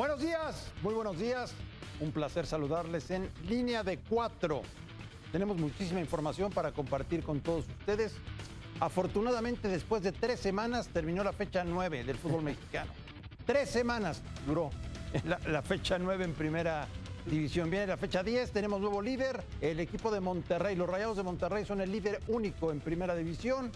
Buenos días, muy buenos días. Un placer saludarles en línea de cuatro. Tenemos muchísima información para compartir con todos ustedes. Afortunadamente, después de tres semanas, terminó la fecha nueve del fútbol mexicano. Tres semanas duró la, la fecha nueve en primera división. Viene la fecha 10, tenemos nuevo líder, el equipo de Monterrey. Los Rayados de Monterrey son el líder único en primera división.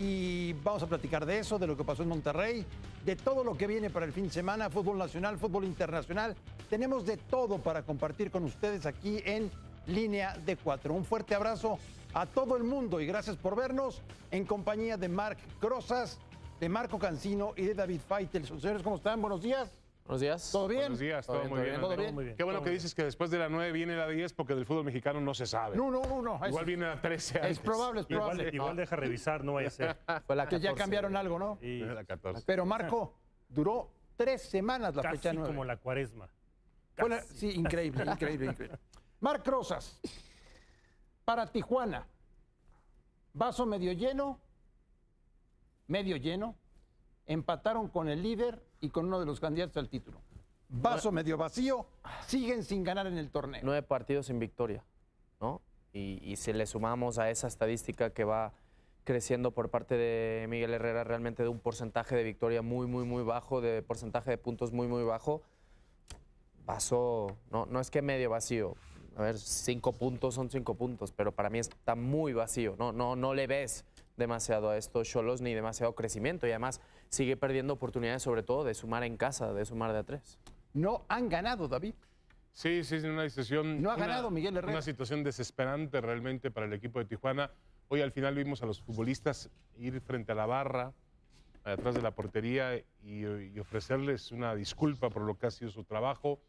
Y vamos a platicar de eso, de lo que pasó en Monterrey, de todo lo que viene para el fin de semana, fútbol nacional, fútbol internacional. Tenemos de todo para compartir con ustedes aquí en línea de cuatro. Un fuerte abrazo a todo el mundo y gracias por vernos en compañía de Marc Crozas, de Marco Cancino y de David Feitel. Señores, ¿cómo están? Buenos días. Buenos días. ¿Todo bien? Buenos días, todo, bien, muy todo bien. bien, todo bien. Muy bien. Qué bueno que dices que después de la 9 viene la 10 porque del fútbol mexicano no se sabe. No, no, no, no. Es, Igual viene la 13 es antes. probable, es probable. Igual, igual deja revisar, no vaya a ser. Fue la que ya 14. cambiaron algo, ¿no? Y Viene la 14. Pero Marco, duró tres semanas la casi fecha nueve. como la cuaresma. Casi. sí, increíble, increíble, increíble. Marc Rosas, para Tijuana, vaso medio lleno, medio lleno, empataron con el líder y con uno de los candidatos al título. Vaso medio vacío, siguen sin ganar en el torneo. Nueve partidos sin victoria, ¿no? Y, y si le sumamos a esa estadística que va creciendo por parte de Miguel Herrera realmente de un porcentaje de victoria muy, muy, muy bajo, de porcentaje de puntos muy, muy bajo, vaso, no, no es que medio vacío. A ver, cinco puntos son cinco puntos, pero para mí está muy vacío. No, no, no le ves demasiado a estos Cholos ni demasiado crecimiento y además sigue perdiendo oportunidades sobre todo de sumar en casa, de sumar de a tres. No han ganado, David. Sí, sí, es una situación. No ha una- ganado Miguel Herrera. Una situación desesperante realmente para el equipo de Tijuana. Hoy al final vimos a los futbolistas ir frente a la barra, atrás de la portería y, y ofrecerles una disculpa por lo que ha sido su trabajo.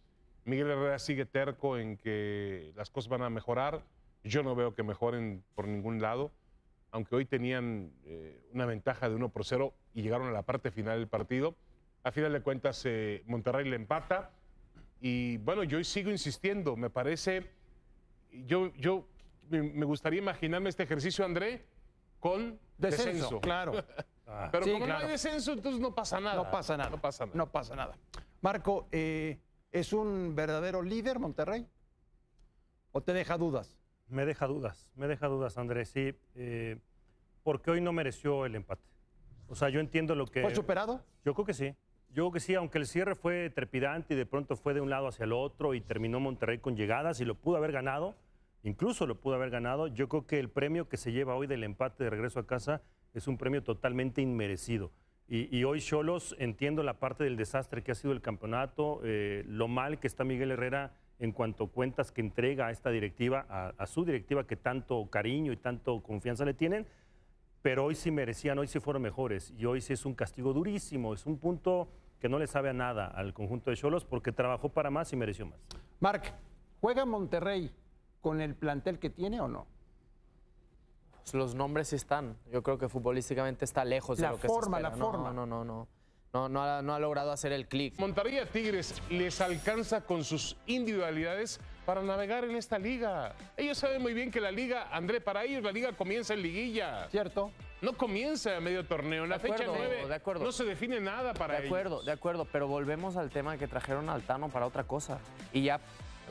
Miguel Herrera sigue terco en que las cosas van a mejorar. Yo no veo que mejoren por ningún lado, aunque hoy tenían eh, una ventaja de 1 por 0 y llegaron a la parte final del partido. A final de cuentas, eh, Monterrey le empata. Y bueno, yo sigo insistiendo, me parece, yo, yo me gustaría imaginarme este ejercicio, André, con Descenso, descenso. claro. Ah, Pero Sí, como claro. no hay descenso, entonces no pasa nada. No pasa nada. No pasa nada. No pasa nada. Marco, eh, ¿es un verdadero líder Monterrey? ¿O te deja dudas? Me deja dudas, me deja dudas, Andrés. Sí, eh, porque hoy no mereció el empate. O sea, yo entiendo lo que. ¿Fue superado? Yo creo que sí. Yo creo que sí, aunque el cierre fue trepidante y de pronto fue de un lado hacia el otro y terminó Monterrey con llegadas y lo pudo haber ganado, incluso lo pudo haber ganado, yo creo que el premio que se lleva hoy del empate de regreso a casa es un premio totalmente inmerecido. Y, hoy Cholos entiendo la parte del desastre que ha sido el campeonato, eh, lo mal que está Miguel Herrera en cuanto cuentas que entrega a esta directiva, a, a su directiva que tanto cariño y tanto confianza le tienen, pero hoy sí merecían, hoy sí fueron mejores y hoy sí es un castigo durísimo, es un punto que no le sabe a nada al conjunto de Cholos porque trabajó para más y mereció más. Marc, ¿juega Monterrey con el plantel que tiene o no? Pues los nombres sí están. Yo creo que futbolísticamente está lejos La de lo que forma, se la. No, forma. No, no, no. No, no, ha, no ha logrado hacer el clic. Monterrey a Tigres les alcanza con sus individualidades para navegar en esta liga. Ellos saben muy bien que la liga, André, para ellos la liga comienza en liguilla. ¿Cierto? No comienza a medio torneo. En la acuerdo, fecha 9 de acuerdo. no se define nada para De acuerdo, ellos. de acuerdo, pero volvemos al tema que trajeron al Tano para otra cosa. Y ya,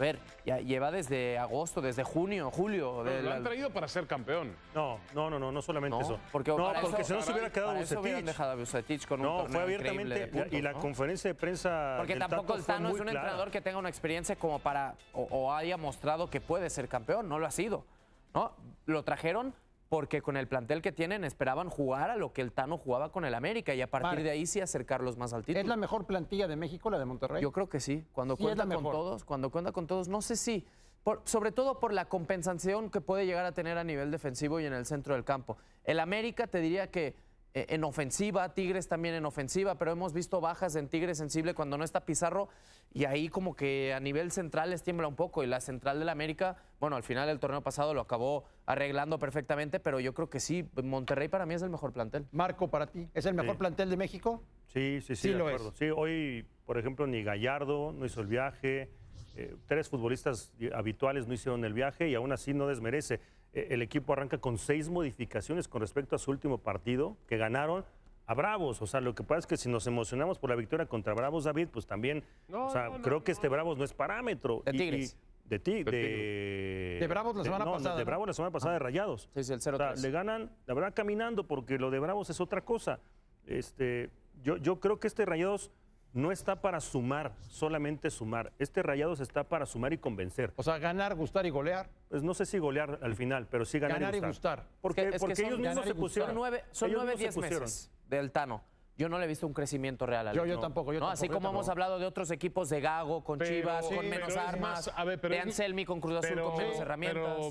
a ver, ya lleva desde agosto, desde junio, julio. De lo la- han traído para ser campeón. No, no, no, no, no solamente No, eso. porque no, porque eso- si no se hubiera quedado Bucetich. dejado a Bucetich con un No, fue abiertamente puntos, y la ¿no? conferencia de prensa Porque del tampoco el Tano es un clara. entrenador que tenga una experiencia como para, o, o haya mostrado que puede ser campeón, no lo ha sido. ¿no? Lo trajeron porque con el plantel que tienen esperaban jugar a lo que el Tano jugaba con el América y a partir Vale. de ahí sí acercarlos más al título. ¿Es la mejor plantilla de México, la de Monterrey? Yo creo que sí. Cuando Sí, cuenta con todos, cuando cuenta con todos, no sé si, por- sobre todo por la compensación que puede llegar a tener a nivel defensivo y en el centro del campo. El América te diría que en ofensiva, Tigres también en ofensiva, pero hemos visto bajas en Tigres sensible cuando no está Pizarro y ahí como que a nivel central les tiembla un poco y la central del América, bueno, al final el torneo pasado lo acabó arreglando perfectamente, pero yo creo que sí, Monterrey para mí es el mejor plantel. Marco, para ti, ¿es el mejor Sí. plantel de México? Sí, sí, sí, Sí de lo acuerdo. es. Sí, hoy, por ejemplo, ni Gallardo no hizo el viaje, eh, tres futbolistas habituales no hicieron el viaje y aún así no desmerece. Eh, el equipo arranca con seis modificaciones con respecto a su último partido, que ganaron a Bravos. O sea, lo que pasa es que si nos emocionamos por la victoria contra Bravos, David, pues también, No, o sea, no, no, creo que este Bravos no es parámetro. De Tigres. y- de ti, De de, De Bravos la semana no, pasada, De. Bravos la semana pasada de Rayados. Sí, sí, el O sea, 0-3. le ganan, la verdad, caminando, porque lo de Bravos es otra cosa. Este, yo, yo creo que este Rayados no está para sumar, solamente sumar. Este Rayados está para sumar y convencer. O sea, ganar, gustar y golear. Pues no sé si golear al final, pero sí ganar, Ganar y y gustar. Porque, Es que- es que porque son ellos mismos se pusieron. Son nueve, son nueve, diez meses del Tano. Yo no le he visto un crecimiento real al Yo- yo tampoco, yo ¿no? Así yo como hemos hablado de otros equipos de Gago, con Pero- Chivas, sí, con menos armas, más- a ver, pero de Anselmi con Cruz Azul con menos herramientas. Pero,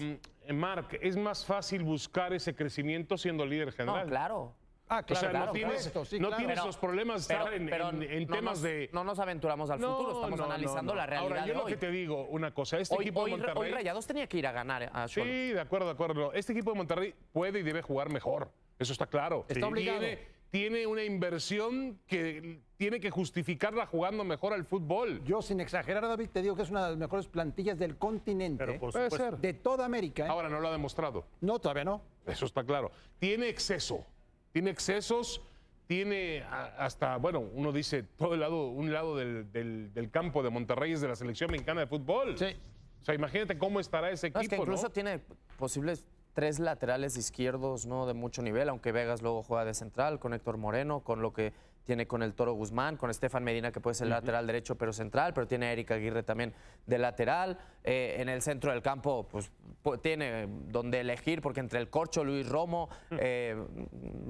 mm, Marc, es más fácil buscar ese crecimiento siendo líder general. no, claro. Ah, claro, o sea, claro, no tienes, supuesto, sí, no claro. tienes Pero- los problemas de estar en, pero en- en no temas nos- de... No nos aventuramos al futuro, estamos analizando no. la realidad Ahora, yo de lo hoy. que te digo, una cosa, este hoy, equipo hoy- de Monterrey... hoy Rayados tenía que ir a ganar a Cholos. Sí, de acuerdo, de acuerdo. Este equipo de Monterrey puede y debe jugar mejor. Eso está claro. Está obligado. Tiene, tiene una inversión que tiene que justificarla jugando mejor al fútbol. Yo, sin exagerar, David, te digo que es una de las mejores plantillas del continente. Pero por Puede ser. De toda América. ¿eh? Ahora no lo ha demostrado. No, todavía no. Eso está claro. Tiene exceso. Tiene excesos. Tiene hasta, bueno, uno dice, todo el lado, un lado del, del- del campo de Monterrey es de la selección mexicana de fútbol. Sí. O sea, imagínate cómo estará ese No, equipo, es que incluso ¿no? tiene posibles tres laterales izquierdos no de mucho nivel, aunque Vegas luego juega de central con Héctor Moreno, con lo que tiene con el Toro Guzmán, con Estefan Medina que puede ser lateral derecho pero central, pero tiene a Erika Aguirre también de lateral. Eh, en el centro del campo pues pu- tiene donde elegir porque entre el Corcho, Luis Romo, eh,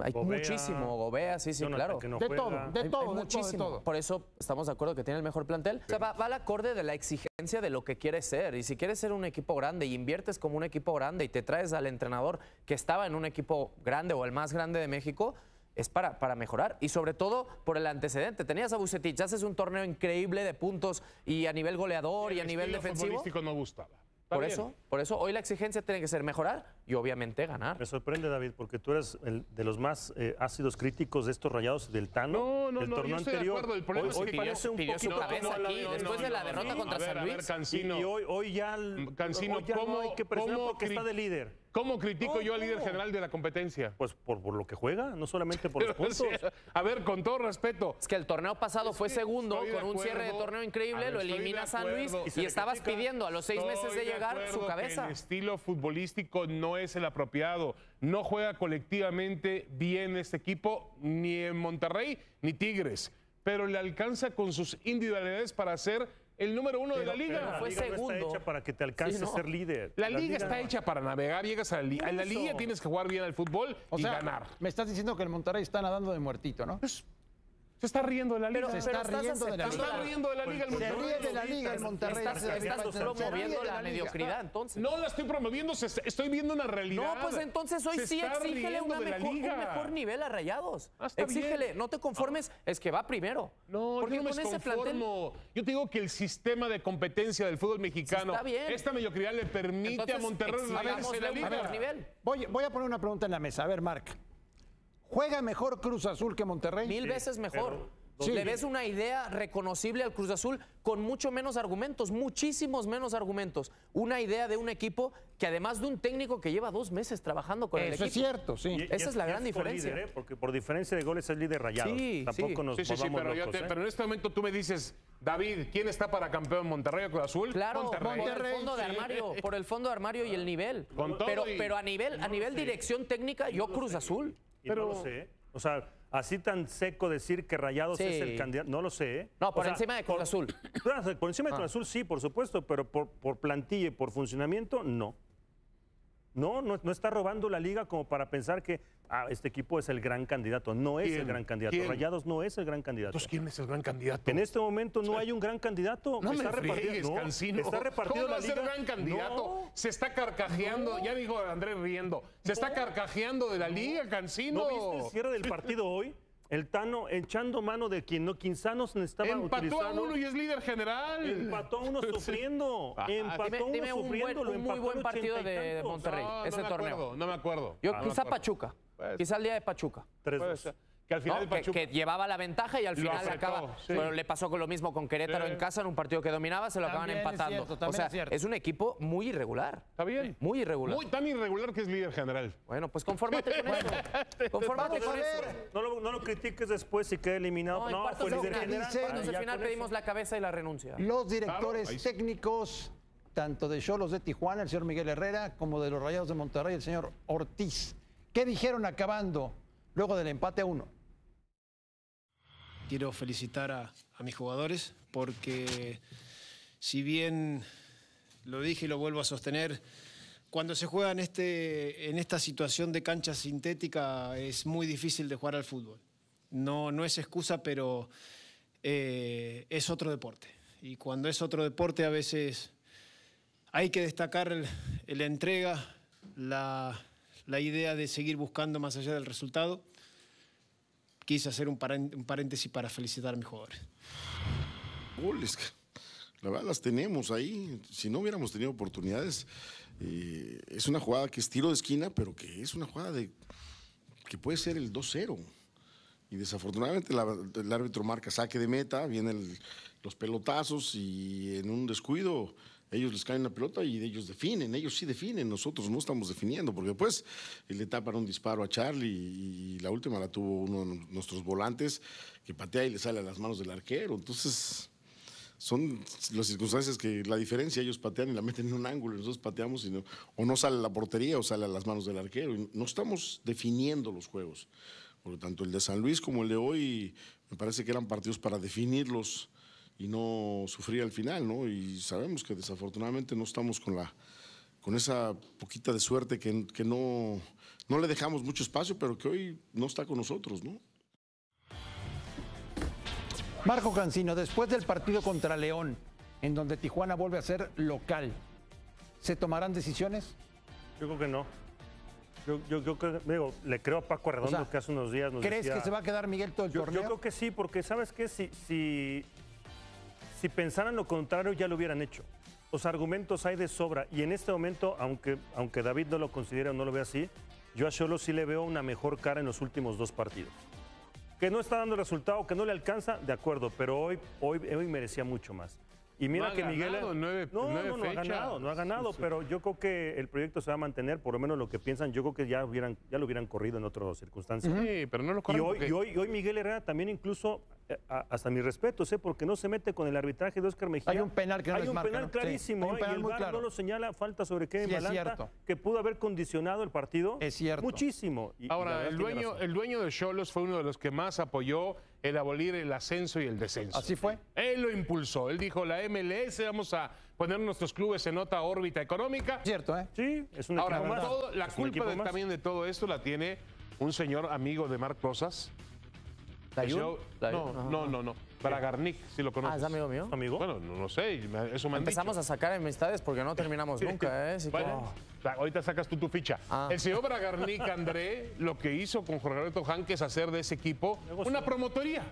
hay Gobea, muchísimo, Gobea, sí, sí, claro. no De juega. todo, de Hay- hay todo, de todo, de muchísimo. todo. Por eso estamos de acuerdo que tiene el mejor plantel. O sea, va, va al acorde de la exigencia de lo que quieres ser. Y si quieres ser un equipo grande y inviertes como un equipo grande y te traes al entrenador que estaba en un equipo grande o el más grande de México, es para, para mejorar. Y sobre todo por el antecedente. Tenías a Bucetich, haces un torneo increíble de puntos y a nivel goleador y a El nivel defensivo. futbolístico no gustaba. Por bien. eso, por eso hoy la exigencia tiene que ser mejorar y obviamente ganar. Me sorprende, David, porque tú eres el- de los más eh, ácidos críticos de estos rayados del Tano. No, no, del no, yo torneo de anterior. acuerdo, el problema hoy, es que hoy pidió- parece un pidió su cabeza como- aquí, después de la derrota contra a ver, San a ver, Luis. Y, hoy, hoy ya, el- Cancino, hoy ya ¿cómo- no hay que presionar cómo porque está de líder. ¿Cómo critico No, yo al líder general de la competencia? Pues por, por lo que juega, no solamente por los puntos. A ver, con todo respeto. Es que el torneo pasado fue segundo con un cierre de torneo increíble, ver, lo elimina San Luis. Y estabas critica. pidiendo a los seis meses de llegar su cabeza. El estilo futbolístico no es el apropiado. No juega colectivamente bien este equipo, ni en Monterrey ni Tigres. Pero le alcanza con sus individualidades para ser el número uno de la Pero liga. la fue liga no segundo. está hecha para que te alcance Sí, no. a ser líder. La liga está hecha para navegar, llegas a la liga. En la liga tienes que jugar bien al fútbol O y sea, ganar. me estás diciendo que el Monterrey está nadando de muertito, ¿no? Se está riendo de la liga. Pero, Se pero está estás riendo de la se aceptando está riendo de la liga el Se Monterrey. ríe de la liga el Monterrey. Estás, se estás promoviendo liga. la mediocridad, entonces. No la estoy promoviendo, se- estoy viendo una realidad. No, pues entonces hoy Se sí exígele una mejor, un liga. mejor nivel a Rayados. Ah, exígele, bien. no te conformes, es que va primero. No, Porque yo no me con ese plantel conformo. Yo te digo que el sistema de competencia del fútbol mexicano, Está bien. esta mediocridad le permite entonces, a Monterrey retirarse de la liga. Voy, voy a poner una pregunta en la mesa. A ver, Marc. ¿Juega mejor Cruz Azul que Monterrey? Mil veces mejor. Sí. Le ves una idea reconocible al Cruz Azul con mucho menos argumentos, muchísimos menos argumentos. Una idea de un equipo que además de un técnico que lleva dos meses trabajando con el Eso equipo. es cierto, sí. Y- y Esa es la gran diferencia. líder, ¿eh? Porque por diferencia de goles es líder rayado. Sí, Tampoco sí. nos Sí, sí, sí, volvamos pero, yo locos, te- ¿eh? pero en este momento tú me dices, David, ¿quién está para campeón Monterrey o Cruz Azul? Claro, Monterrey. por el fondo de armario, por el fondo de armario y el nivel. Con todo pero, y- pero a nivel, a nivel dirección técnica, yo Cruz Azul. Y no lo sé. ¿eh? O sea, así tan seco decir que Rayados Sí. es el candidato, no lo sé. ¿eh? No, por O sea, encima de Cruz por- Azul. Por encima de Cruz Azul sí, por supuesto, pero por, por plantilla y por funcionamiento, no. No, no, no está robando la liga como para pensar que ah, este equipo es el gran candidato. No es ¿Quién? el gran candidato. ¿Quién? Rayados no es el gran candidato. Entonces, ¿quién es el gran candidato? En este momento no hay un gran candidato. No me está repartido, friegues, no, Cancino. Está repartido ¿Cómo va la a ser liga. gran candidato? No. Se está carcajeando, ya dijo Andrés riendo, se está carcajeando de la liga, Cancino. ¿No viste el cierre del partido hoy? El Tano echando mano de quien no, Quinzanos necesitaba Empató a uno y es líder general. Empató a uno sufriendo. Empató Dime, a uno dime un, buen- sufriendo. lo un muy buen partido de. Monterrey, No, no ese me torneo. acuerdo, no me acuerdo. Yo Ah, no me quizá acuerdo. Pachuca. Quizá el día de Pachuca. Tres, ser. Que al final ¿no? el que, Pachuca que llevaba la ventaja y al final apretó, acaba. sí. Pero le pasó con lo mismo con Querétaro Sí. en casa, en un partido que dominaba, se lo acaban es empatando. cierto, o sea, es cierto. es un equipo muy irregular. Está bien. Muy irregular. Muy tan irregular que es líder general. Bueno, pues confórmate con eso. Confórmate con eso. No lo, no lo critiques después y queda eliminado. No, en No, fue líder final. general. Dice- En cuartos de Ya final pedimos la cabeza y la renuncia. Los directores Claro, técnicos, tanto de Cholos de Tijuana, el señor Miguel Herrera, como de los Rayados de Monterrey, el señor Ortiz. ¿Qué dijeron acabando luego del empate a uno? Quiero felicitar a, a mis jugadores porque si bien lo dije y lo vuelvo a sostener, cuando se juega en, este, en esta situación de cancha sintética es muy difícil de jugar al fútbol. No, no es excusa, pero eh, es otro deporte. Y cuando es otro deporte a veces hay que destacar la entrega, la, la idea de seguir buscando más allá del resultado quise hacer un, parén- un paréntesis para felicitar a mis jugadores. goles. La verdad las tenemos ahí. Si no hubiéramos tenido oportunidades, eh, es una jugada que es tiro de esquina, pero que es una jugada de que puede ser el 2-0. Y desafortunadamente la- el árbitro marca saque de meta, vienen los pelotazos y en un descuido ellos les caen la pelota y ellos definen, ellos sí definen, nosotros no estamos definiendo, porque después le tapan un disparo a Charlie y la última la tuvo uno de nuestros volantes que patea y le sale a las manos del arquero. Entonces son las circunstancias que la diferencia, ellos patean y la meten en un ángulo, nosotros pateamos y no, o no sale la portería o sale a las manos del arquero. No estamos definiendo los juegos. Por lo tanto, el de San Luis como el de hoy, me parece que eran partidos para definirlos y no sufrir al final, ¿no? Y sabemos que desafortunadamente no estamos con la con esa poquita de suerte que, que no, no le dejamos mucho espacio, pero que hoy no está con nosotros, ¿no? Marco Cancino, después del partido contra León, en donde Tijuana vuelve a ser local, ¿se tomarán decisiones? Yo creo que no. Yo, yo, yo creo, digo, le creo a Paco Arredondo O sea, que hace unos días nos ¿Crees decía- que se va a quedar Miguel todo el Yo, yo torneo? creo que sí, porque ¿sabes qué? Si, si, si pensaran lo contrario, ya lo hubieran hecho. Los argumentos hay de sobra. Y en este momento, aunque, aunque David no lo considere o no lo ve así, yo a Cholo sí le veo una mejor cara en los últimos dos partidos. Que no está dando resultado, que no le alcanza, de acuerdo, pero hoy, hoy, hoy merecía mucho más. Y mira No que Miguel. ganado nueve- no, nueve no, no ha ganado, no ha ganado, Sí, sí. pero yo creo que el proyecto se va a mantener, por lo menos lo que piensan, yo creo que ya, hubieran, ya lo hubieran corrido en otras circunstancias. Sí, pero no lo Y corren hoy, porque- y, hoy, y hoy Miguel Herrera también incluso, hasta mi respeto, sé, porque no se mete con el arbitraje de Oscar Mejía. Hay un penal que no Hay un marca, penal. Sí, clarísimo, hay un ¿eh? penal y el VAR claro. no lo señala, falta sobre Kevin Sí, es Balanta, cierto. que pudo haber condicionado el partido. Es cierto. Muchísimo. Y- Ahora, el dueño, el dueño de Cholos fue uno de los que más apoyó el abolir el ascenso y el descenso. Así fue. Él lo impulsó. Él dijo, la MLS, vamos a poner nuestros clubes en otra órbita económica. Cierto, ¿eh? Sí, es un Ahora, equipo más. todo- la Es culpa de- más. también de todo esto la tiene un señor amigo de Marc Rosas. ¿Dayun? No, no, no, no. Bragarnik, si lo Ah, conoces. ¿es amigo mío? Amigo. Bueno, no, no sé, eso me han Empezamos dicho. a sacar amistades porque no terminamos nunca, ¿eh? Si Bueno, ahorita sacas tú tu ficha. Ah. El señor Bragarnik, André, lo que hizo con Jorge Alberto Hanque es hacer de ese equipo Negocio. una promotoría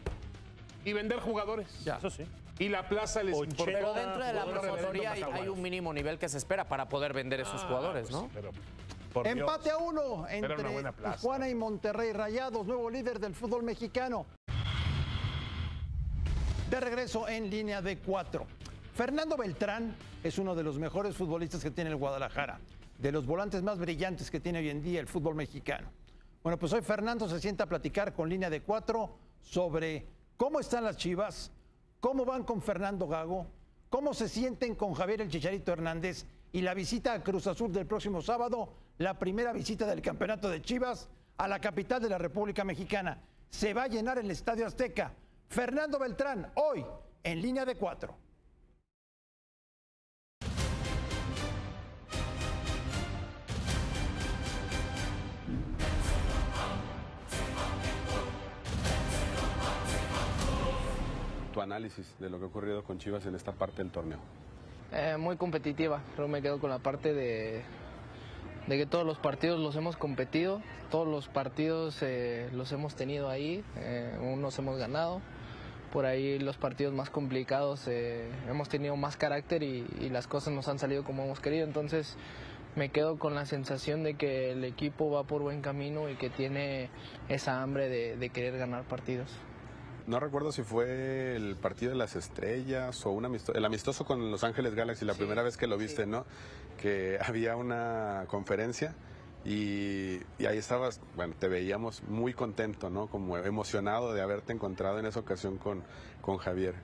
y vender jugadores. Ya. Eso sí. Y la plaza les 80. importó. Pero dentro de la promotoría hay, un mínimo nivel que se espera para poder vender esos jugadores, Pues ¿no? sí, pero, por Dios. Empate a uno entre. Tijuana y Monterrey Rayados, nuevo líder del fútbol mexicano. De regreso en línea de cuatro. Fernando Beltrán es uno de los mejores futbolistas que tiene el Guadalajara, de los volantes más brillantes que tiene hoy en día el fútbol mexicano. Bueno, pues hoy Fernando se sienta a platicar con línea de cuatro sobre cómo están las Chivas, cómo van con Fernando Gago, cómo se sienten con Javier el Chicharito Hernández y la visita a Cruz Azul del próximo sábado, la primera visita del campeonato de Chivas a la capital de la República Mexicana. Se va a llenar el Estadio Azteca. Fernando Beltrán, hoy en línea de cuatro. tu análisis de lo que ha ocurrido con Chivas en esta parte del torneo. Eh, muy competitiva, creo me quedo con la parte de, de que todos los partidos los hemos competido, todos los partidos eh, los hemos tenido ahí, eh, unos hemos ganado, por ahí los partidos más complicados eh, hemos tenido más carácter y, las cosas nos han salido como hemos querido, entonces me quedo con la sensación de que el equipo va por buen camino y que tiene esa hambre de querer ganar partidos. No recuerdo si fue el partido de las estrellas o un amistoso, el amistoso con Los Ángeles Galaxy, la primera vez que lo viste, ¿no? Que había una conferencia y, y ahí estabas, bueno, te veíamos muy contento, ¿no? Como emocionado de haberte encontrado en esa ocasión con, con Javier.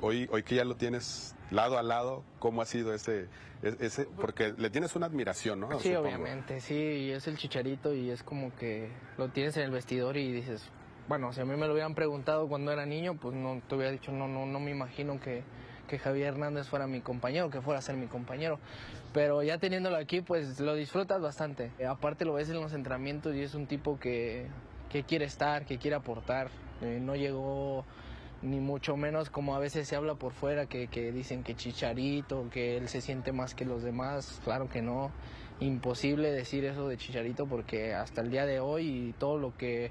Hoy, hoy que ya lo tienes lado a lado, ¿cómo ha sido ese, e- ese? Porque le tienes una admiración, ¿no? Sí, Supongo. obviamente, sí, y es el chicharito y es como que lo tienes en el vestidor y dices, bueno, si a mí me lo hubieran preguntado cuando era niño, pues no te hubiera dicho, no, no, no me imagino que, que Javier Hernández fuera mi compañero, que fuera a ser mi compañero. Pero ya teniéndolo aquí, pues lo disfrutas bastante. Eh, aparte lo ves en los entrenamientos y es un tipo que, que quiere estar, que quiere aportar. Eh, no llegó ni mucho menos como a veces se habla por fuera, que, que dicen que Chicharito, que él se siente más que los demás. Claro que no. Imposible decir eso de Chicharito porque hasta el día de hoy y todo lo que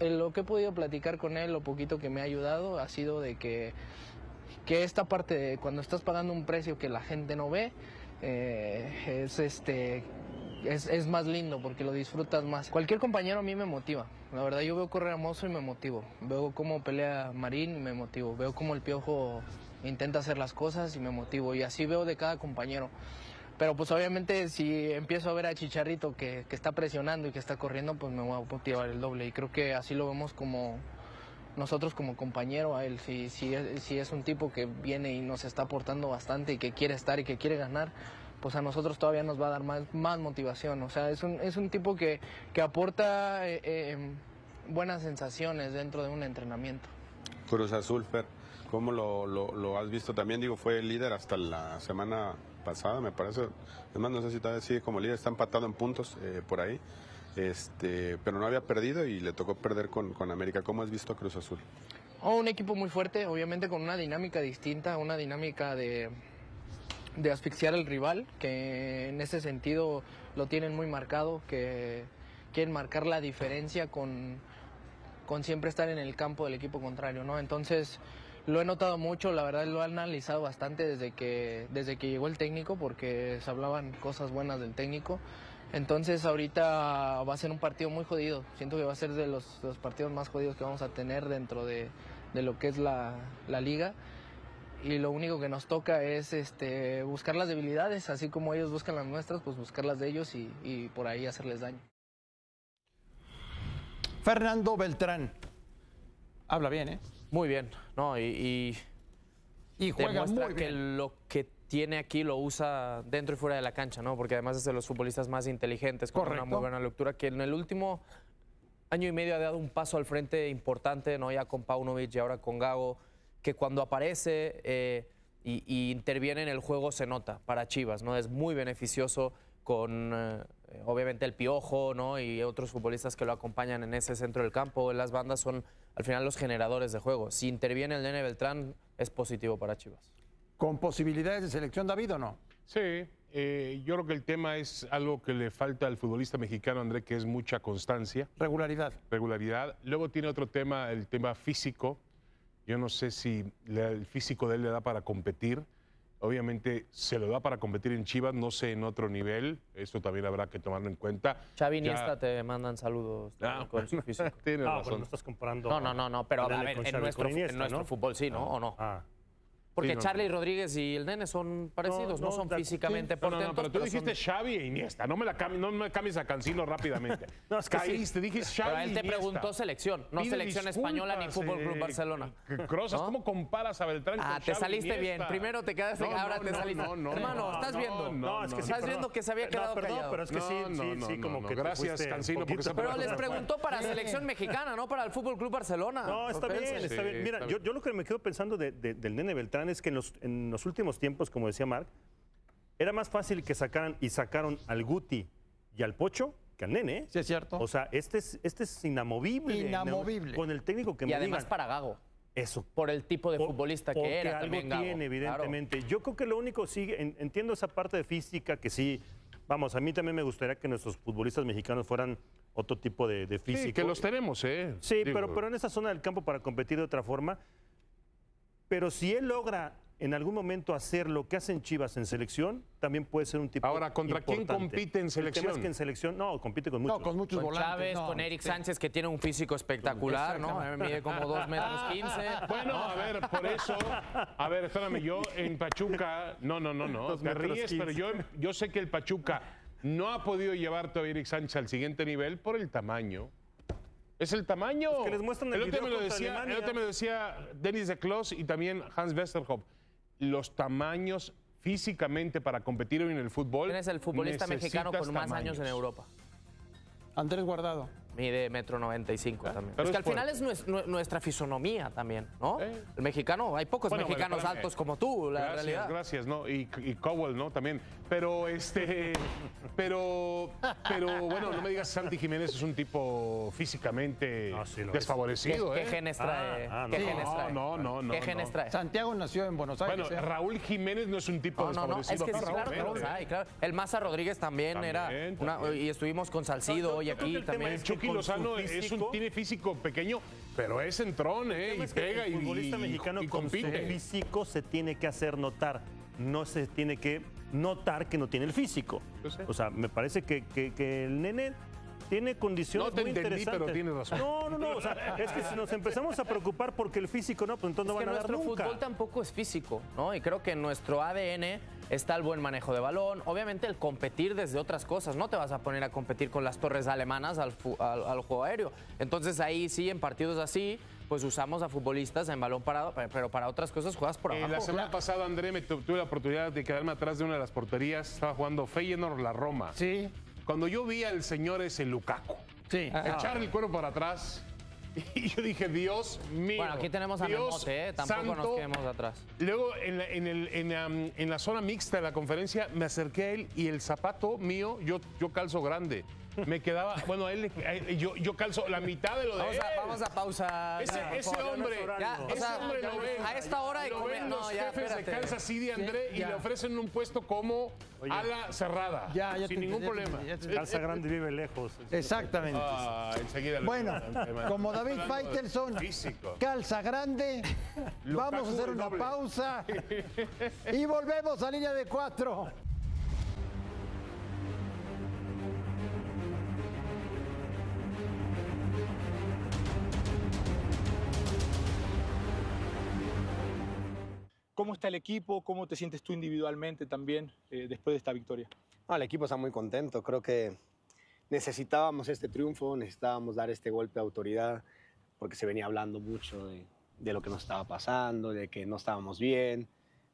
lo que he podido platicar con él, lo poquito que me ha ayudado, ha sido de que, que esta parte de cuando estás pagando un precio que la gente no ve, eh, es este es, es más lindo porque lo disfrutas más. Cualquier compañero a mí me motiva. La verdad, yo veo correr a Mozo y me motivo. Veo cómo pelea Marín y me motivo. Veo cómo el Piojo intenta hacer las cosas y me motivo. Y así veo de cada compañero. Pero pues obviamente si empiezo a ver a Chicharrito que, que está presionando y que está corriendo, pues me voy a motivar el doble. Y creo que así lo vemos como nosotros como compañero a él. Si, si, si es un tipo que viene y nos está aportando bastante y que quiere estar y que quiere ganar, pues a nosotros todavía nos va a dar más, más motivación. O sea, es un, es un tipo que, que aporta eh, eh, buenas sensaciones dentro de un entrenamiento. Cruz Azul, Fer, ¿cómo lo, lo, lo has visto? También digo, fue líder hasta la semana pasada, me parece. Es más, no sé si todavía sigue como líder, está empatado en puntos eh, por ahí. Este, pero no había perdido y le tocó perder con, con América. ¿Cómo has visto a Cruz Azul? Oh, un equipo muy fuerte, obviamente con una dinámica distinta, una dinámica de, de asfixiar al rival, que en ese sentido lo tienen muy marcado, que quieren marcar la diferencia con, con siempre estar en el campo del equipo contrario, ¿no? Entonces lo he notado mucho, la verdad lo he analizado bastante desde que, desde que llegó el técnico, porque se hablaban cosas buenas del técnico. Entonces ahorita va a ser un partido muy jodido. Siento que va a ser de los, de los partidos más jodidos que vamos a tener dentro de, de lo que es la, la liga. Y lo único que nos toca es este, buscar las debilidades, así como ellos buscan las nuestras, pues buscar las de ellos y, y por ahí hacerles daño. Fernando Beltrán. Habla bien, ¿eh? Muy bien, ¿no? Y, y, juega demuestra muy que lo que tiene aquí lo usa dentro y fuera de la cancha, ¿no? Porque además es de los futbolistas más inteligentes, con una Correcto. muy buena lectura, que en el último año y medio ha dado un paso al frente importante, ¿no? Ya con Paunovic y ahora con Gago, que cuando aparece eh, y, y interviene en el juego se nota para Chivas, ¿no? Es muy beneficioso con, eh, obviamente, el Piojo, ¿no? Y otros futbolistas que lo acompañan en ese centro del campo. Las bandas son, al final, los generadores de juego. Si interviene el Nene Beltrán, es positivo para Chivas. ¿Con posibilidades de selección, David, o no? Sí, eh, yo creo que el tema es algo que le falta al futbolista mexicano, André, que es mucha constancia, Regularidad. regularidad. Luego tiene otro tema, el tema físico. Yo no sé si le- el físico de él le da para competir. Obviamente se lo da para competir en Chivas, no sé en otro nivel. Eso también habrá que tomarlo en cuenta. Xavi Ya- Iniesta te mandan saludos Ah, con su físico. Tiene Ah, razón. bueno, no estás comparando. No, no, no, no, pero a ver, con en nuestro, con Iniesta, en nuestro ¿no? fútbol sí, ¿no? ¿O no? Ah. Porque Sí, no, Charlie Rodríguez y el Nene son parecidos, no, no, son físicamente No, no, no, portentos, pero tú pero dijiste son- Xavi e Iniesta. No me, la cambies, no me cambies a Cancino rápidamente. No, es que sí. Caíste, dijiste Xavi Pero él te Iniesta. preguntó selección, no Pide selección española ni Fútbol Club eh, Barcelona. Crozas, ¿No? ¿cómo comparas a Beltrán Ah, con te Xavi saliste bien. Primero te quedaste, No, ahora no, te saliste. no, no, Hermano, no, ¿estás viendo? No, es que sí, Estás viendo que se había No, quedado perdón, callado. pero es que sí, sí, sí, como que gracias, Cancino, porque Pero les preguntó para selección mexicana, no para el Fútbol Club Barcelona. No, está bien, está Sí, bien. Mira, yo, lo que me quedo pensando de- de- del nene Beltrán es que en los, en los últimos tiempos, como decía Marc, era más fácil que sacaran y sacaron al Guti y al Pocho que al nene. Sí, es cierto. O sea, este es, este es inamovible. Inamovible. Con el técnico que Y me además digan. para Gago, Eso. por el tipo de Por- futbolista que era algo también Gago. tiene, Claro. evidentemente. Yo creo que lo único sí, en- entiendo esa parte de física que sí. Vamos, a mí también me gustaría que nuestros futbolistas mexicanos fueran otro tipo de, de físico. Sí, que los tenemos, ¿eh? Sí, Digo, pero, pero en esa zona del campo para competir de otra forma. Pero si él logra en algún momento hacer lo que hacen Chivas en selección, también puede ser un tipo Ahora, ¿contra quién compite en El tema selección? es que en selección, no, compite con muchos. No, con muchos Con volantes. Chávez, no, con Eric sí. Sánchez, que tiene un físico espectacular, ¿no? Mide como 2 metros 15. Bueno, a ver, por eso, a ver, espérame, yo en Pachuca, no, no, no, no, Dos te ríes, pero yo, yo sé que el Pachuca no ha podido llevar todavía a Eric Sánchez al siguiente nivel por el tamaño. Es el tamaño. que les muestran el otro día video me lo contra decía, el Alemania. otro me lo decía Denis de Klos y también Hans Westerhoff. Los tamaños físicamente para competir hoy en el fútbol. ¿Quién es el futbolista mexicano con más años en. Europa? Andrés Guardado. Mide metro 95 también. pero es que es al final es nues- nu- nuestra fisonomía también, ¿no? Eh. El mexicano, hay pocos Bueno, mexicanos altos como tú, la gracias, realidad. Gracias, ¿no? Y, y Cowell, ¿no? También. Pero, este, pero, pero, bueno, no me digas Santi Jiménez es un tipo físicamente No, sí. ¿Qué, desfavorecido, qué ¿eh? genes trae? Ah, ah, ¿Qué no. genes trae? No, no, no, ¿Qué no. genes trae? Santiago nació en Buenos Aires. Bueno, ¿eh? Raúl Jiménez no es un tipo No, no, no, es que desfavorecido. sí, claro que físicamente, los hay, claro. El Maza Rodríguez también, También, era, una- y estuvimos con Salcido hoy aquí también. Chucky Lozano es un, tiene físico pequeño, pero es entrón, ¿eh? El Y tema es que pega y, el futbolista y- mexicano y con su físico se tiene que hacer notar. No se tiene que notar que no tiene el físico. O sea, me parece que, que- que el nene tiene condiciones No te muy entendí, interesantes. pero tienes razón. No, no, no. O sea, es que si nos empezamos a preocupar porque el físico no, pues entonces no Es que van a dar nuestro nunca. fútbol tampoco es físico, ¿no? Y creo que nuestro ADN está el buen manejo de balón, obviamente el competir desde otras cosas, no te vas a poner a competir con las torres alemanas al, al- al juego aéreo. Entonces ahí sí, en partidos así, pues usamos a futbolistas en balón parado, pe- pero para otras cosas juegas por Eh, abajo. la semana pasada, André, me tu- tuve la oportunidad de quedarme atrás de una de las porterías. Estaba jugando Feyenoord la Roma. Sí, Cuando yo vi al señor ese Lukaku sí. echar el cuerpo para atrás, y yo dije, Dios mío. Bueno, aquí tenemos a Dios Memote, ¿eh? Tampoco nos quedemos atrás. Luego, en la, en, el- en la- en la zona mixta de la conferencia, me acerqué a él y el zapato mío, yo, yo calzo grande. Me quedaba, bueno, él, él- yo, yo calzo la mitad de lo de Vamos él. a, vamos a pausa. Ese, ya, por ese favor. hombre, Ya, o ese sea, hombre lo ven, a esta hora y lo ven no, los ya, jefes espérate. de Kansas City, André, y le ofrecen un puesto como ala cerrada, Ya, ya sin te ningún problema. te. Calza grande vive lejos. Exactamente. Ah, enseguida Bueno, como David de Faitelson, calza grande, vamos a hacer una pausa y volvemos a línea de cuatro. ¿Cómo está el equipo? ¿Cómo te sientes tú individualmente también eh, después de esta victoria? No, el equipo está muy contento. Creo que necesitábamos este triunfo, necesitábamos dar este golpe de autoridad, porque se venía hablando mucho de, de lo que nos estaba pasando, de que no estábamos bien.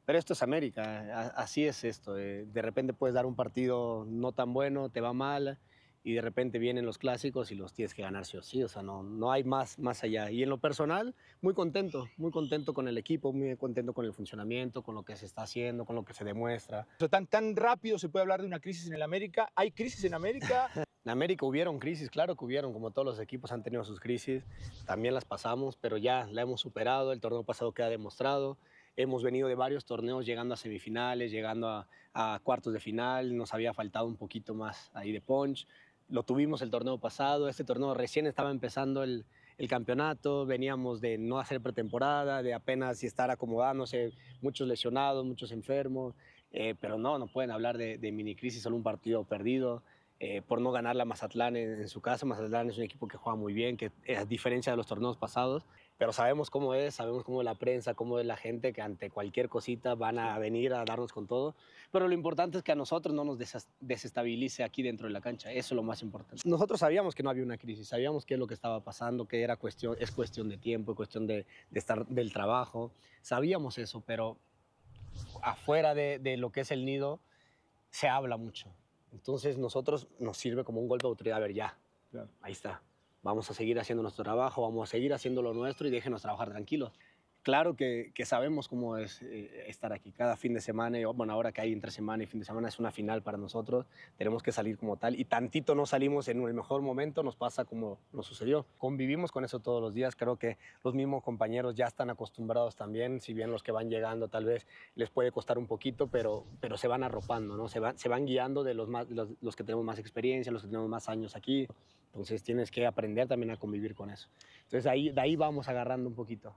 Pero esto es América, así es esto. eh, De repente puedes dar un partido no tan bueno, te va mal, y de repente vienen los clásicos y los tienes que ganar sí o sí. O sea, no, no hay más, más allá. Y en lo personal, muy contento, muy contento con el equipo, muy contento con el funcionamiento, con lo que se está haciendo, con lo que se demuestra. O sea, tan, tan rápido se puede hablar de una crisis en el América. ¿Hay crisis en América? En América hubieron crisis, claro que hubieron, como todos los equipos han tenido sus crisis, también las pasamos, pero ya la hemos superado, el torneo pasado queda demostrado, hemos venido de varios torneos llegando a semifinales, llegando a, a cuartos de final, nos había faltado un poquito más ahí de punch, lo tuvimos el torneo pasado, este torneo recién estaba empezando el, el campeonato, veníamos de no hacer pretemporada, de apenas estar acomodándose, muchos lesionados, muchos enfermos, eh, pero no, no pueden hablar de, mini crisis, solo un partido perdido eh, por no ganar la Mazatlán en, en su casa. Mazatlán es un equipo que juega muy bien, que a diferencia de los torneos pasados, pero sabemos cómo es, sabemos cómo es la prensa, cómo es la gente, que ante cualquier cosita van a venir a darnos con todo. Pero lo importante es que a nosotros no nos desestabilice aquí dentro de la cancha, eso es lo más importante. Nosotros sabíamos que no había una crisis, sabíamos qué es lo que estaba pasando, que era cuestión, es cuestión de tiempo, cuestión de, de estar del trabajo, sabíamos eso, pero afuera de, de lo que es el nido se habla mucho. Entonces nosotros nos sirve como un golpe de autoridad, a ver ya, ahí está. Vamos a seguir haciendo nuestro trabajo, vamos a seguir haciendo lo nuestro y déjenos trabajar tranquilos. Claro que, que sabemos cómo es eh, estar aquí cada fin de semana, y, bueno, ahora que hay entre semana y fin de semana es una final para nosotros, tenemos que salir como tal y tantito no salimos en el mejor momento, nos pasa como nos sucedió. Convivimos con eso todos los días, creo que los mismos compañeros ya están acostumbrados también, si bien los que van llegando tal vez les puede costar un poquito, pero, pero se van arropando, ¿no? se, van, se van guiando de los, más, los, los que tenemos más experiencia, los que tenemos más años aquí, entonces tienes que aprender también a convivir con eso. Entonces ahí, de ahí vamos agarrando un poquito.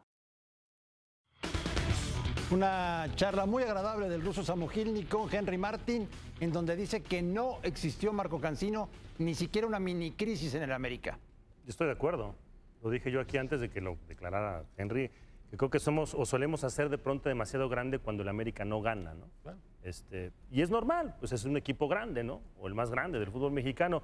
Una charla muy agradable del ruso Samogilny con Henry Martin, en donde dice que no existió Marco Cancino, ni siquiera una mini crisis en el América. Yo estoy de acuerdo. Lo dije yo aquí antes de que lo declarara Henry, que creo que somos o solemos hacer de pronto demasiado grande cuando el América no gana, ¿no? Este, y es normal, pues es un equipo grande, ¿no? O el más grande del fútbol mexicano.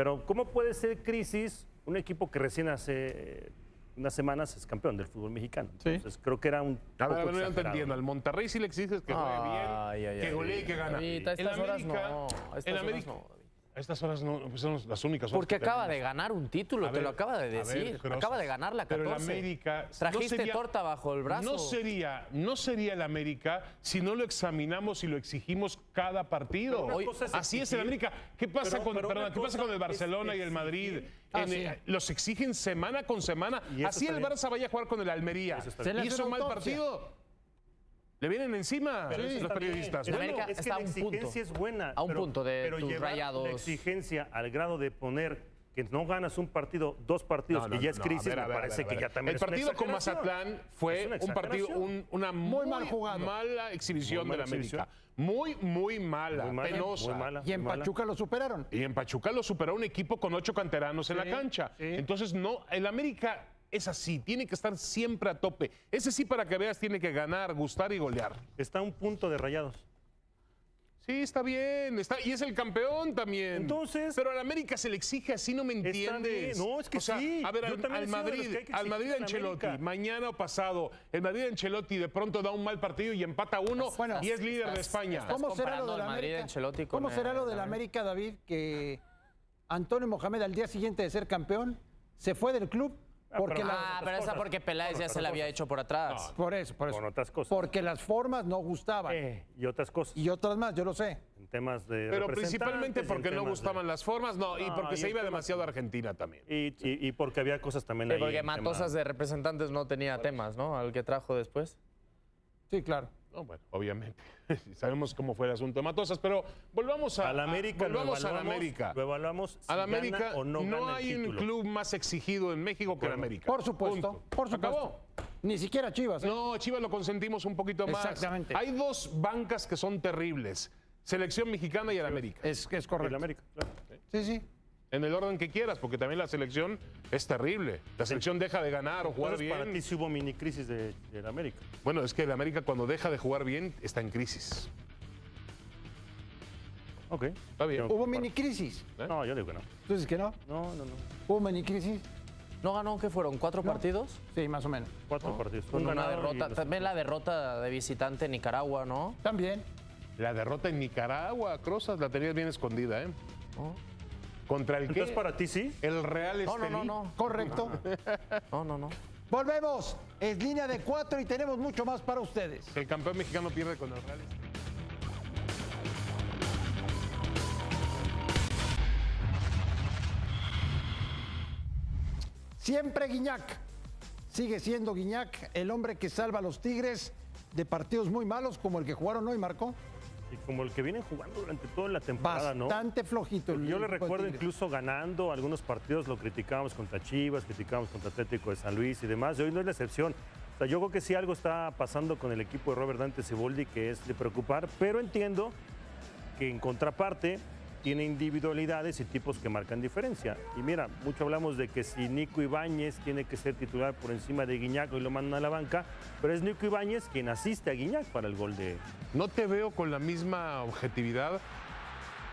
Pero ¿cómo puede ser crisis un equipo que recién hace unas semanas es campeón del fútbol mexicano? Entonces creo que era un A ver, no entendiendo. Al Monterrey sí le exiges que juegue bien, Ay, ay, que golee y que gana. En América- no, en horas América- no, A estas horas no, pues son las únicas horas Porque que acaba tenemos. de ganar un título, A te lo acaba de ver, decir. Acaba de ganar la 14. Pero el América. no Trajiste sería- torta bajo el brazo. No sería, no sería el América si no lo examinamos y lo exigimos cada partido. Hoy- es así es el América. ¿Qué pasa pero- con, pero perdón, una ¿qué pasa con el Barcelona y el Madrid? Ah, En, sí. eh, Los exigen semana con semana. Así el bien. Barça vaya a jugar con el Almería. Eso está Se le ¿Y hace hizo mal partido? Le vienen encima los periodistas. Bueno, América es que está a la un punto. exigencia es buena. A un punto de pero tus llevar Rayados. La exigencia al grado de poner que no ganas un partido, dos partidos, No, no, y ya es crisis, ver, me parece que ya también El es una partido con. Mazatlán fue un partido, un- una muy, mal mala exhibición Muy de la América. Muy, muy mala, Muy mala, penosa. muy mala. Y en. Pachuca lo superaron. Y en Pachuca lo superó un equipo con ocho canteranos en la cancha. sí. Entonces, no, el América es así, tiene que estar siempre a tope. Ese sí, para que veas, tiene que ganar, gustar y golear. Está a un punto de rayados. Sí, está bien, está, y es el campeón también. Entonces- Pero al América se le exige así, no me Está entiendes. bien, no, es que O sea, sí. A ver, Yo al, Madrid, que hay que al Madrid Ancelotti, América. mañana o pasado, el Madrid Ancelotti de pronto da un mal partido y empata uno Bueno, y es líder de España. ¿Cómo será lo del Madrid América? ¿Cómo será lo del el América, David, que Antonio Mohamed al día siguiente de ser campeón se fue del club porque pero- la- Ah, pero esa cosas. porque Peláez ya se la había hecho por atrás. por eso, por eso. Con otras cosas. Porque las formas no gustaban Eh, y otras cosas. y otras más, yo lo sé. en temas de Pero principalmente porque no de- gustaban las formas, no, y porque y se iba demasiado a Argentina también. Y, y- y porque había cosas también Sí, ahí. porque Matosas de representantes no tenía temas, ¿no? Al que trajo después. Sí, claro. No, bueno, obviamente. Sabemos cómo fue el asunto de Matosas, pero volvamos a, Al América, a- lo volvamos a la evaluamos- América. Lo evaluamos si A la gana América o no, no, gana el hay un club más exigido en México que el América. Por supuesto, Punto. por supuesto. Acabó. Ni siquiera Chivas. ¿eh? No, Chivas lo consentimos un poquito más. Exactamente. Hay dos bancas que son terribles. Selección mexicana y el América. Es, es El correcto. América, claro. Sí, sí. En el orden que quieras, porque también la selección es terrible. La selección deja de ganar o jugar Entonces, bien. para ti sí hubo mini crisis de, del América. Bueno, es que el América cuando deja de jugar bien está en crisis. Ok. Está bien. Hubo mini crisis. No, yo digo que no. ¿Tú dices que no? No, no, no. ¿Hubo mini crisis? ¿No ganó qué fueron? ¿Cuatro partidos? Sí, más o menos. Cuatro partidos. Un una derrota. los También la derrota de visitante en Nicaragua, ¿no? También. La derrota en Nicaragua, Crozas, la tenías bien escondida, ¿eh? ¿Contra el qué? Entonces, para ti sí. El Real No, no, no, Estelí. no. Correcto. No, no, no. Volvemos. Es línea de cuatro y tenemos mucho más para ustedes. El campeón mexicano pierde con el Real Estelí. Siempre Guiñac. Sigue siendo Guiñac el hombre que salva a los Tigres de partidos muy malos como el que jugaron hoy, Marcó. Y como el que vienen jugando durante toda la temporada, ¿no? Bastante flojito. el Yo le recuerdo Tigres. incluso ganando algunos partidos, lo criticábamos contra Chivas, criticábamos contra Atlético de San Luis y demás, y hoy no es la excepción. O sea, yo creo que sí algo está pasando con el equipo de Robert Dante Siboldi que es de preocupar, pero entiendo que en contraparte tiene individualidades y tipos que marcan diferencia. Y mira, mucho hablamos de que si Nico Ibáñez tiene que ser titular por encima de Guiñac y lo mandan a la banca, pero es Nico Ibáñez quien asiste a Guiñac para el gol de, No te veo con la misma objetividad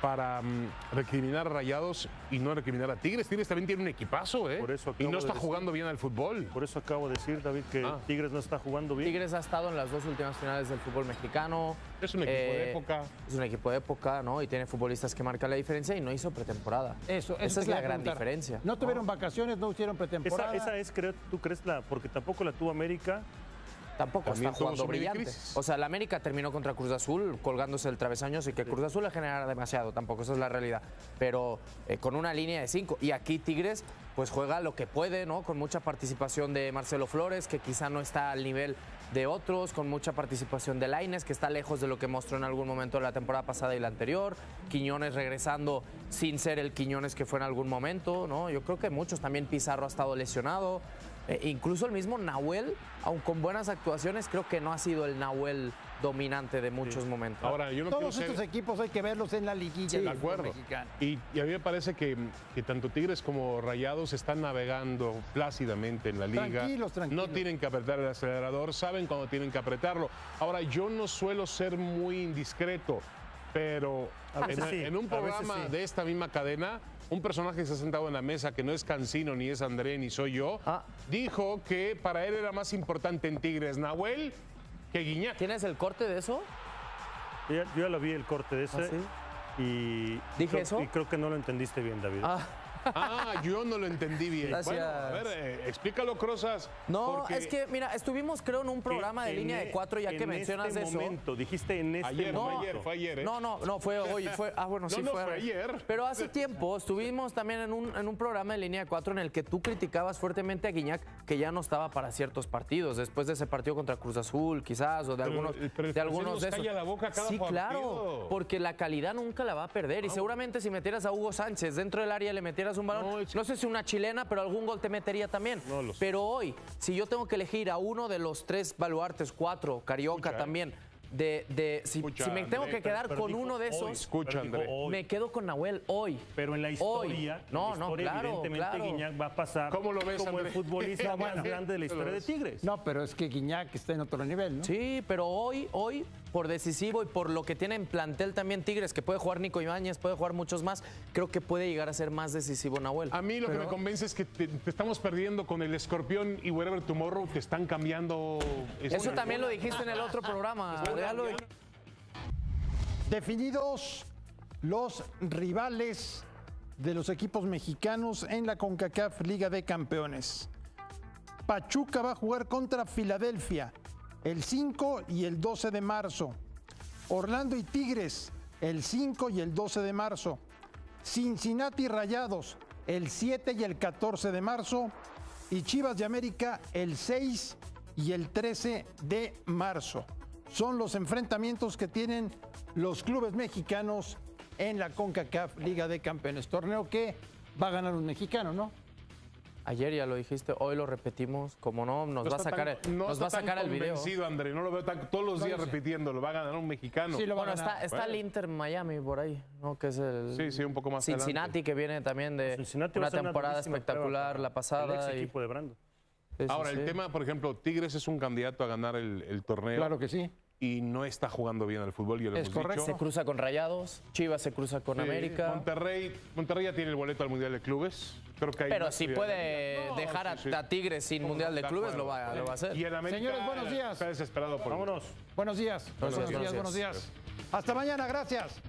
para mm, recriminar a Rayados y no recriminar a Tigres. Tigres también tiene un equipazo, ¿eh? Por eso y no de está decir. jugando bien al fútbol. Por eso acabo de decir, David, que Ah. Tigres no está jugando bien. Tigres ha estado en las dos últimas finales del fútbol mexicano. Es un equipo de Eh, época. Es un equipo de época, ¿no? Y tiene futbolistas que marcan la diferencia y no hizo pretemporada. Eso, eso Esa es la gran preguntar. diferencia. No tuvieron vacaciones, no hicieron Esa, pretemporada. esa es, creo, tú crees la, porque tampoco la tuvo América. Tampoco También está jugando brillante. O sea, la América terminó contra Cruz Azul colgándose el travesaño y que Cruz Azul le generara demasiado, tampoco, esa es la realidad. Pero eh, con una línea de cinco. Y aquí Tigres pues juega lo que puede, ¿no? Con mucha participación de Marcelo Flores, que quizá no está al nivel de otros, con mucha participación de Laines, que está lejos de lo que mostró en algún momento la temporada pasada y la anterior. Quiñones regresando sin ser el Quiñones que fue en algún momento, ¿no? Yo creo que muchos, también Pizarro ha estado lesionado. Eh, incluso el mismo Nahuel, aun con buenas actuaciones, creo que no ha sido el Nahuel dominante de muchos momentos. Ahora, yo no Todos quiero estos ser- equipos hay que verlos en la liguilla de del fútbol acuerdo. Y, y a mí me parece que, que tanto Tigres como Rayados están navegando plácidamente en la liga. Tranquilos, tranquilos. No tienen que apretar el acelerador, saben cuando tienen que apretarlo. Ahora, yo no suelo ser muy indiscreto, pero en, sí, en un programa sí. de esta misma cadena, un personaje que se ha sentado en la mesa, que no es Cancino, ni es André, ni soy yo, Ah. dijo que para él era más importante en Tigres Nahuel que Guiñac. ¿Tienes el corte de eso? Yo ya, yo ya lo vi el corte de ese. ¿Ah, sí? Y ¿Dije creo- eso? Y creo que no lo entendiste bien, David. Ah, Ah, yo no lo entendí bien. Gracias. Bueno, a ver, eh, explícalo, Crozas. no, porque- es que, mira, estuvimos creo en un programa de En línea e- de cuatro, ya que en mencionas este eso. momento, dijiste en este Ayer, momento. fue ayer, fue ayer, ¿eh? No, no, no, fue hoy. Fue, ah, bueno, No, sí no, fue. fue ayer. Pero hace tiempo estuvimos también en un, en un programa de línea de cuatro en el que tú criticabas fuertemente a Guiñac que ya no estaba para ciertos partidos. Después de ese partido contra Cruz Azul, quizás, o de Pero- algunos, pero el de algunos de esos. calla la boca cada sí, partido. claro, porque la calidad nunca la va a perder. Y seguramente si metieras a Hugo Sánchez dentro del área y le metieras un balón, No, no, sé si una chilena, pero algún gol te metería también. No lo sé. pero hoy, si yo tengo que elegir a uno de los tres baluartes, cuatro, Carioca Escucha, ¿eh? también, de, de si, Escucha, si me tengo André, que quedar pero con dijo uno de hoy. esos, Escucha, André. me quedo con Nahuel hoy. Pero en la Hoy. historia, No, en la no, historia, claro, evidentemente claro. Guiñac va a pasar ¿Cómo lo ves, como el futbolista No, más grande de la historia de Tigres. No, pero es que Guiñac está en otro nivel, ¿no? Sí, pero hoy, hoy, por decisivo y por lo que tiene en plantel también Tigres, que puede jugar Nico Ibáñez, puede jugar muchos más, creo que puede llegar a ser más decisivo Nahuel. A mí lo que me convence es que te, te estamos perdiendo con el escorpión y Wherever Tomorrow que están cambiando. Eso también lo dijiste en el otro programa. lo- Definidos los rivales de los equipos mexicanos en la CONCACAF Liga de Campeones. Pachuca va a jugar contra Filadelfia el 5 y el 12 de marzo. Orlando y Tigres el 5 y el 12 de marzo. Cincinnati Rayados el 7 y el 14 de marzo. Y Chivas de América el 6 y el 13 de marzo. Son los enfrentamientos que tienen los clubes mexicanos en la CONCACAF Liga de Campeones. Torneo que va a ganar un mexicano, ¿no? Ayer ya lo dijiste, hoy lo repetimos. Como no, nos va a sacar, tan- no nos va a sacar el video. convencido, André. No lo veo tan- todos los No días lo sé. repitiendo. Lo va a ganar un mexicano. Sí, lo Bueno, está, está Bueno. el Inter Miami por ahí, ¿no? Que es el Sí, sí, un poco más Cincinnati, adelante. que viene también de una temporada durísima espectacular prueba la El pasada. y- equipo de Brando. Sí, sí, Ahora, sí. el tema, por ejemplo, Tigres es un candidato a ganar el, el torneo Claro que sí. Y no está jugando bien al fútbol. Ya lo Es hemos correcto. Se cruza con Rayados, Chivas se cruza con Sí, América. Monterrey, Monterrey ya tiene el boleto al Mundial de Clubes. Creo que hay Pero si puede No, dejar a, sí, sí. a Tigres sin Mundial de Clubes, lo va, lo va a hacer. Y en América Señores, buenos días. Está desesperado por Vámonos. Buenos días. Buenos días, buenos días. Hasta mañana, gracias.